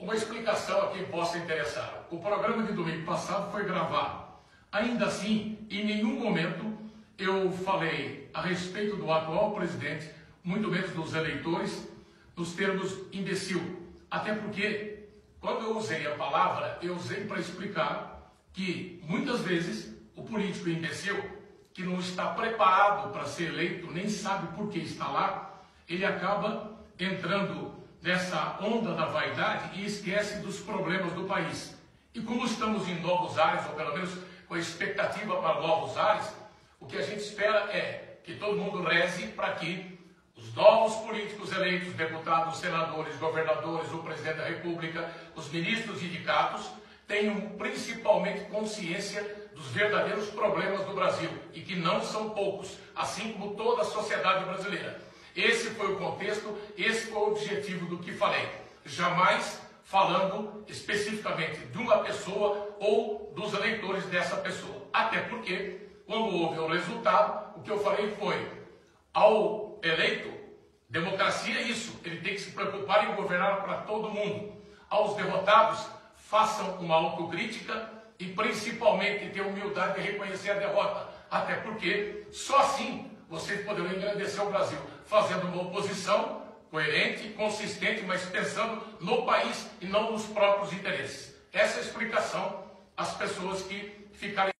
Uma explicação a quem possa interessar. O programa de domingo passado foi gravado. Ainda assim, em nenhum momento eu falei a respeito do atual presidente, muito menos dos eleitores, nos termos imbecil. Até porque, quando eu usei a palavra, eu usei para explicar que muitas vezes o político imbecil, que não está preparado para ser eleito, nem sabe por que está lá, ele acaba entrando nessa onda da vaidade e esquece dos problemas do país. E como estamos em novos ares, ou pelo menos com expectativa para novos ares, o que a gente espera é que todo mundo reze para que os novos políticos eleitos, deputados, senadores, governadores, o presidente da República, os ministros indicados, tenham principalmente consciência dos verdadeiros problemas do Brasil e que não são poucos, assim como toda a sociedade brasileira. Esse foi o contexto, esse foi o objetivo do que falei. Jamais falando especificamente de uma pessoa ou dos eleitores dessa pessoa. Até porque, quando houve o resultado, o que eu falei foi: ao eleito, democracia é isso, ele tem que se preocupar em governar para todo mundo. Aos derrotados, façam uma autocrítica e principalmente ter humildade de reconhecer a derrota. Até porque só assim vocês poderão engrandecer o Brasil, fazendo uma oposição coerente, consistente, mas pensando no país e não nos próprios interesses. Essa é a explicação às pessoas que ficarem